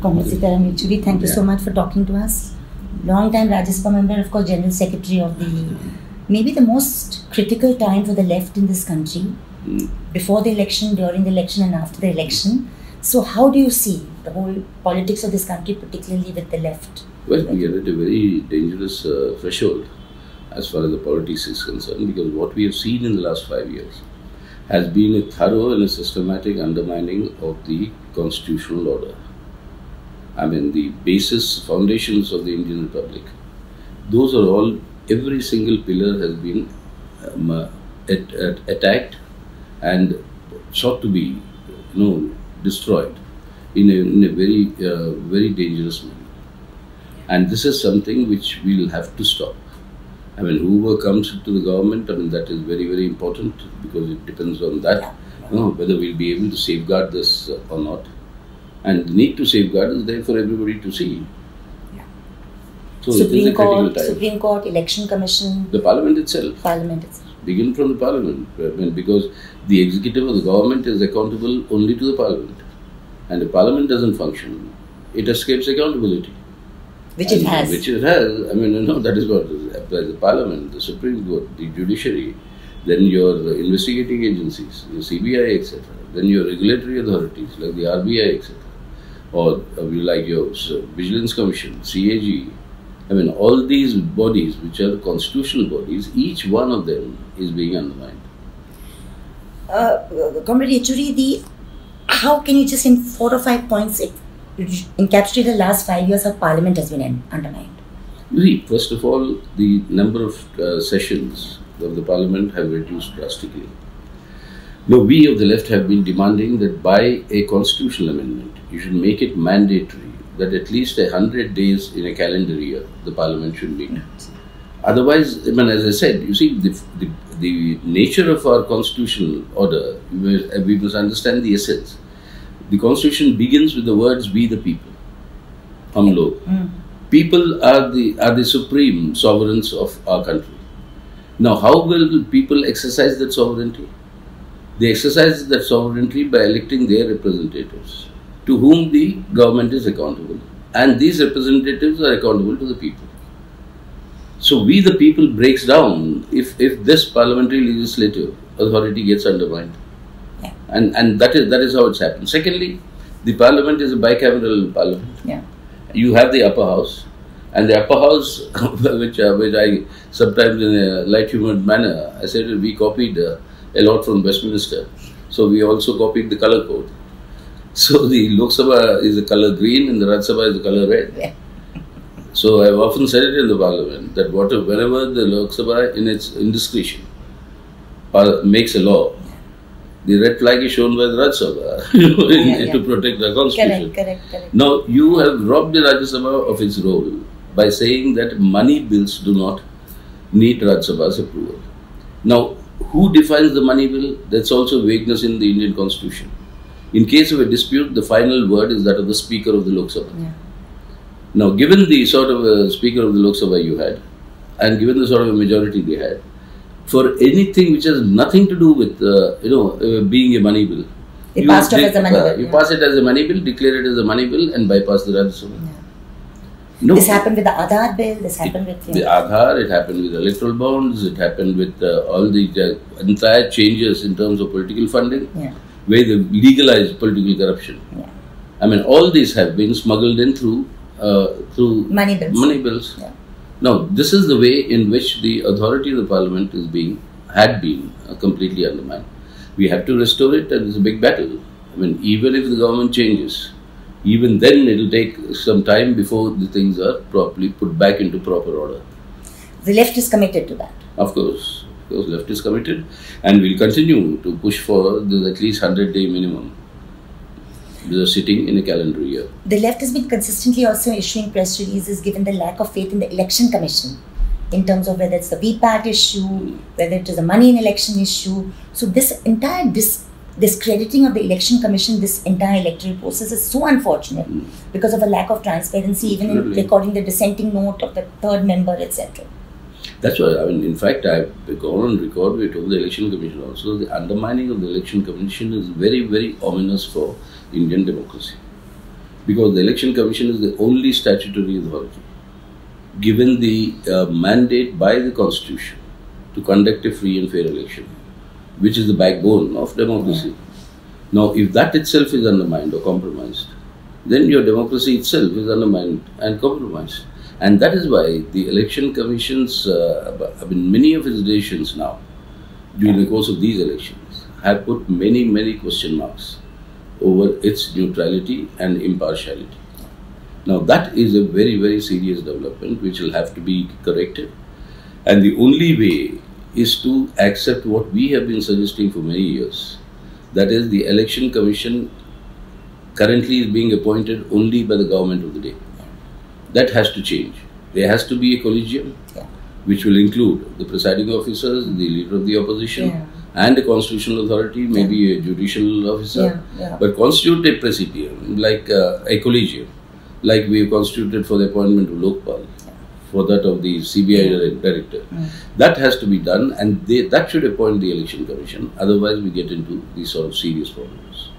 Comrade Sitaram Yechury, thank you Yeah. so much for talking to us. Long time Rajya member, of course, General Secretary of the maybe the most critical time for the left in this country Mm. before the election, during the election, and after the election. So, how do you see the whole politics of this country, particularly with the left? Well, we are at a very dangerous uh, threshold as far as the politics is concerned because what we have seen in the last five years has been a thorough and a systematic undermining of the constitutional order. I mean, the basis, foundations of the Indian Republic. Those are all, every single pillar has been um, uh, at, at, attacked and sought to be, you know, destroyed in a, in a very, uh, very dangerous manner. And this is something which we'll have to stop. I mean, whoever comes to the government, I mean, that is very, very important because it depends on that, you know, whether we'll be able to safeguard this or not. And the need to safeguard is there for everybody to see. Yeah. So it is a Supreme Court. Supreme Court, Election Commission, The parliament itself, Parliament. itself. begin from the parliament. I mean, because the executive of the government is accountable only to the parliament. And the parliament doesn't function, it escapes accountability. Which it has. Which it has. I mean, you know, that is what applies the Parliament, the Supreme Court, the judiciary, then your investigating agencies, your CBI, etc. Then your regulatory authorities like the RBI, etc. Or uh, you like your Vigilance Commission, CAG. I mean, all these bodies, which are the constitutional bodies, each one of them is being undermined. Uh, Comrade Yechury, the how can you just in four or five points encapsulate the last five years how Parliament has been undermined? You see, first of all, the number of uh, sessions of the parliament have reduced drastically. Now, we of the left have been demanding that by a constitutional amendment, you should make it mandatory that at least a hundred days in a calendar year the parliament should meet. Otherwise, I mean, as I said, you see, the, the, the nature of our constitutional order, we must- we must understand the essence. The constitution begins with the words, we the people. Hum log. Mm. People are the, are the supreme sovereigns of our country. Now, how will people exercise that sovereignty? They exercise that sovereignty by electing their representatives, to whom the government is accountable. And these representatives are accountable to the people. So we the people breaks down if, if this parliamentary legislative authority gets undermined. Yeah. And and that is that is how it's happened. Secondly, the parliament is a bicameral parliament. Yeah. You have the upper house, and the upper house, which uh, which I sometimes in a light humoured manner, I said we copied uh, a lot from Westminster, so we also copied the color code. So the Lok Sabha is the color green, and the Rajya Sabha is the color red. Yeah. So I've often said it in the parliament that whatever, whenever the Lok Sabha in its indiscretion uh, makes a law, the red flag is shown by the Rajya Sabha in- Yeah, yeah. to protect the constitution. Correct, correct, correct. Now you have robbed the Rajya Sabha of its role by saying that money bills do not need Rajya Sabha's approval. Now, who defines the money bill? That's also vagueness in the Indian constitution. In case of a dispute, the final word is that of the Speaker of the Lok Sabha. Yeah. Now, given the sort of uh, Speaker of the Lok Sabha you had, and given the sort of a majority they had, for anything which has nothing to do with uh, you know uh, being a money bill, It you passed de- as a money uh, bill, You yeah. pass it as a money bill, declare it as a money bill, and bypass the Rajya Sabha. No, This happened with the Aadhaar bill. This happened with the you know, Aadhaar, it happened with electoral bonds, it happened with uh, all the uh, entire changes in terms of political funding, yeah, where they legalized political corruption. yeah. I mean, all these have been smuggled in through uh, through money bills. money bills. Yeah. Now, this is the way in which the authority of the parliament is being had been uh, completely undermined. We have to restore it, and it's a big battle. I mean, even if the government changes, even then it'll take some time before the things are properly put back into proper order. The left is committed to that. Of course, of course, left is committed, and we'll continue to push for the at least hundred day minimum. The sitting in a calendar year. The left has been consistently also issuing press releases given the lack of faith in the election commission in terms of whether it's the VPAT issue, whether it is a money in election issue. So this entire dis- discrediting of the election commission, this entire electoral process is so unfortunate because of a lack of transparency, even in recording the dissenting note of the third member, etc. That's why, I mean, in fact, I've gone on record with the Election Commission also. The undermining of the Election Commission is very, very ominous for Indian democracy. because the Election Commission is the only statutory authority given the uh, mandate by the Constitution to conduct a free and fair election, which is the backbone of democracy. Now, if that itself is undermined or compromised, then your democracy itself is undermined and compromised. And that is why the Election Commission's, uh, I mean, many of its decisions now, during the course of these elections, have put many, many question marks over its neutrality and impartiality. Now, that is a very, very serious development which will have to be corrected. And the only way is to accept what we have been suggesting for many years that is, the Election Commission currently is being appointed only by the government of the day. That has to change. There has to be a collegium Yeah. which will include the presiding officers, the leader of the opposition, Yeah. and a constitutional authority, maybe a judicial officer, Yeah, yeah. but constitute a presidium, like uh, a collegium, like we have constituted for the appointment of Lokpal, for that of the CBI direct- director. That has to be done, and they, that should appoint the election commission. Otherwise, we get into these sort of serious problems.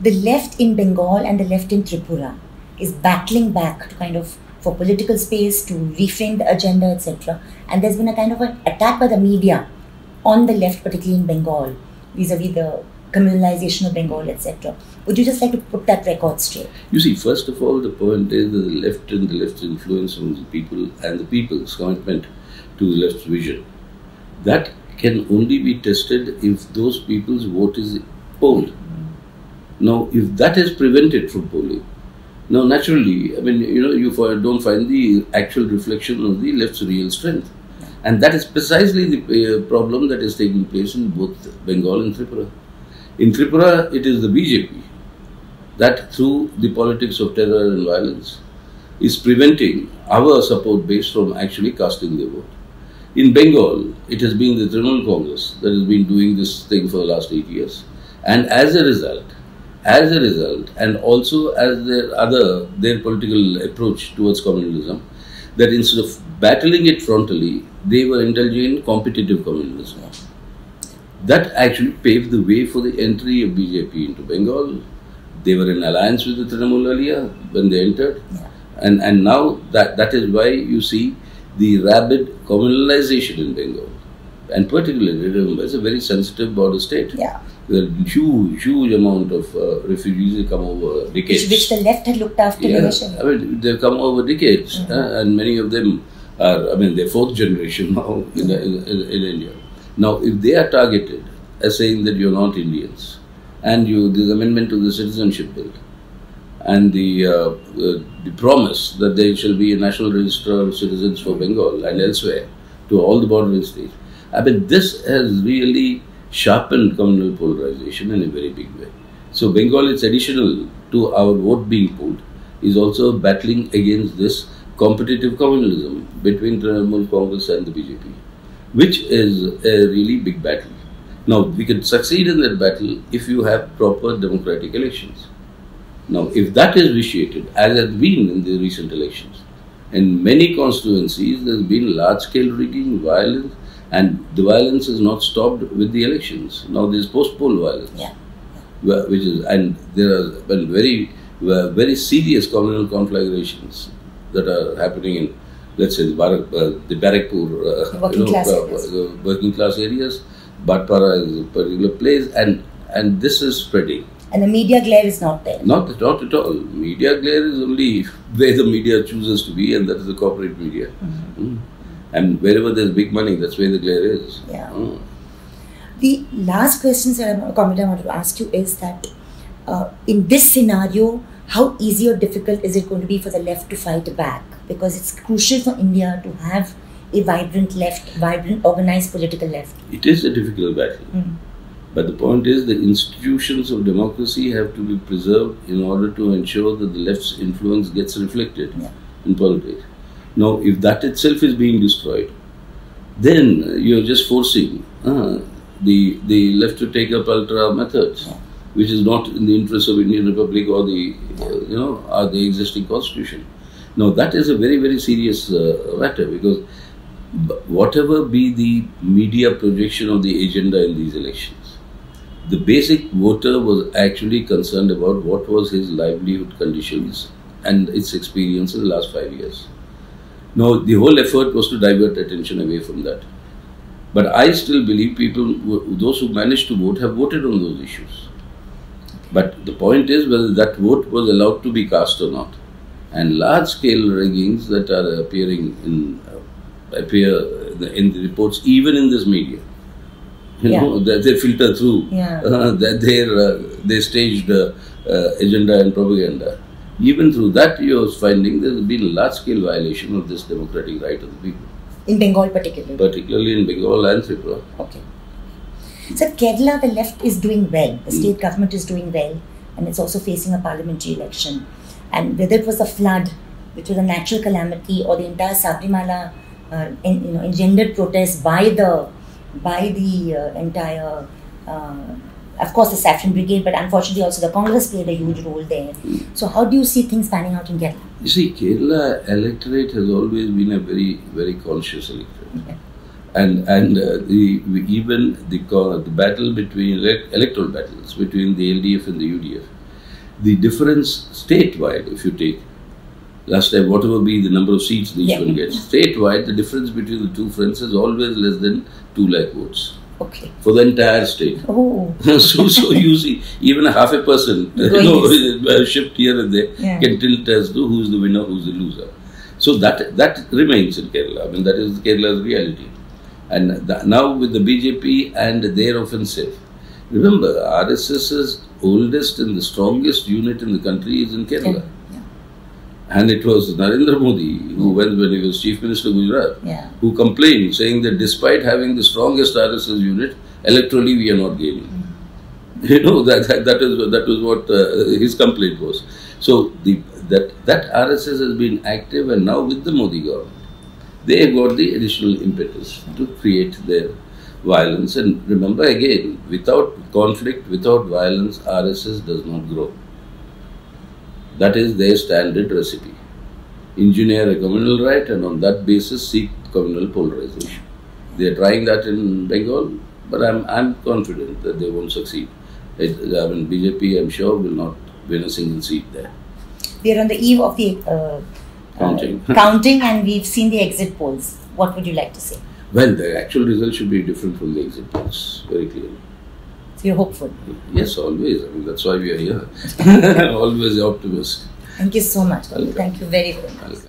the left in Bengal and the left in Tripura is battling back to kind of for political space to reframe the agenda, etc. And there's been a kind of an attack by the media on the left, particularly in Bengal, vis-a-vis the communalization of Bengal, etc. Would you just like to put that record straight? You see, first of all, the point is that the left and the left's influence on the people and the people's commitment to the left's vision. That can only be tested if those people's vote is polled. Now, if that is prevented from polling, now naturally, I mean, you know, you don't find the actual reflection of the left's real strength. And that is precisely the uh, problem that is taking place in both Bengal and Tripura. In Tripura, it is the BJP that through the politics of terror and violence is preventing our support base from actually casting their vote. In Bengal, it has been the Trinamool Congress that has been doing this thing for the last eight years. And as a result, as a result, and also as their other their political approach towards communalism, that instead of battling it frontally, they were indulging in competitive communalism. That actually paved the way for the entry of BJP into Bengal. They were in alliance with the Trinamool earlier when they entered. Yeah. And, and now that, that is why you see the rapid communalization in Bengal. And particularly, remember, it's a very sensitive border state. Yeah. The huge, huge amount of uh, refugees have come over decades. Which, which the left had looked after Yeah. I mean, they've come over decades, uh, and many of them are, I mean, they're fourth generation now in, in, in, in India. Now, if they are targeted as saying that you're not Indians, and you this amendment to the citizenship bill, and the uh, uh, the promise that there shall be a national register of citizens for Bengal and elsewhere to all the bordering states. I mean, this has really sharpened communal polarization in a very big way. So Bengal it's additional to our vote being polled is also battling against this competitive communalism between Trinamool Congress and the BJP, which is a really big battle. Now, we can succeed in that battle if you have proper democratic elections. Now, if that is vitiated, as has been in the recent elections, in many constituencies there has been large scale rigging, violence, and the violence is not stopped with the elections. Now there is post poll violence, Yeah. which is, and there are well, very, very serious communal conflagrations that are happening in, let's say, the, Barak, uh, the Barrackpore, uh, Working class uh, areas. uh, working class areas. Bhatpara is a particular place, and and this is spreading. And the media glare is not there. Not, not at all. Media glare is only where the media chooses to be, and that is the corporate media. Mm. And wherever there's big money, that's where the glare is. Yeah. Mm. The last question, sir, I'm- comment I want to ask you is that uh, in this scenario, how easy or difficult is it going to be for the left to fight back? Because it's crucial for India to have a vibrant left, vibrant, organized political left. It is a difficult battle. Mm. But the point is, the institutions of democracy have to be preserved in order to ensure that the left's influence gets reflected Yeah. in politics. Now, if that itself is being destroyed, then you're just forcing uh, the the left to take up ultra methods, Yeah. which is not in the interest of Indian Republic or the uh, you know or the existing constitution. Now, that is a very very serious uh, matter because whatever be the media projection of the agenda in these elections, the basic voter was actually concerned about what was his livelihood conditions and its experience in the last five years. Now the whole effort was to divert attention away from that. But I still believe people, those who managed to vote, have voted on those issues. But the point is whether that vote was allowed to be cast or not. And large scale riggings that are appearing in uh, appear in the reports, even in this media, you Yeah. know, that they filter through, Yeah. uh, that their uh, they staged uh, uh, agenda and propaganda. Even through that, you're finding there's been a large scale violation of this democratic right of the people, In Bengal, particularly. particularly in Bengal and Tripura. Okay. So Kerala, the left is doing well. The Mm. state government is doing well, and it's also facing a parliamentary election. And whether it was a flood, which was a natural calamity, or the entire Sabarimala, uh, in, you know, engendered protest by the by the uh, entire, uh, of course, the Saffron Brigade, but unfortunately also the Congress played a huge role there. So how do you see things panning out in Kerala? You see, Kerala electorate has always been a very, very conscious electorate. And and uh, the even the the battle between elec- electoral battles between the LDF and the UDF, the difference statewide, if you take last time whatever be the number of seats each Yeah. one gets, statewide the difference between the two friends is always less than two lakh votes Okay. for the entire state. Oh. so, so you see, even a half a percent, you know, shift here and there Yeah. can tilt as to who's the winner, who's the loser. So that that remains in Kerala. I mean, that is Kerala's reality. And th- now with the BJP and their offensive, remember, RSS's oldest and the strongest unit in the country is in Kerala. Yeah. And it was Narendra Modi who went when he was Chief Minister of Gujarat Yeah. who complained, saying that despite having the strongest RSS unit, electorally we are not gaining. You know that that, that is that was what uh, his complaint was. So the that that RSS has been active, and now with the Modi government, they have got the additional impetus to create their violence. And remember again, without conflict, without violence, RSS does not grow. That is their standard recipe. Engineer a communal right and on that basis seek communal polarization. They are trying that in Bengal, but I'm, I'm confident that they won't succeed. It, I mean, BJP, I'm sure, will not win a single seat there. We are on the eve of the uh, Counting. uh, counting, and we've seen the exit polls. What would you like to say? Well, the actual result should be different from the exit polls, very clearly. So you're hopeful. Yes, always. I mean, that's why we are here. always the optimist. Thank you so much. Welcome. Thank you very, very much.